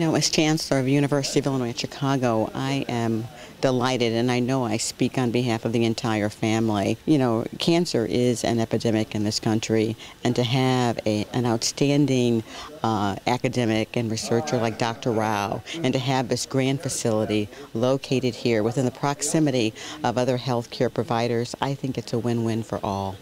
Now, as Chancellor of University of Illinois at Chicago, I am delighted, and I know I speak on behalf of the entire family. You know, cancer is an epidemic in this country, and to have a, an outstanding uh, academic and researcher like Dr. Rao, and to have this grand facility located here within the proximity of other healthcare providers, I think it's a win-win for all.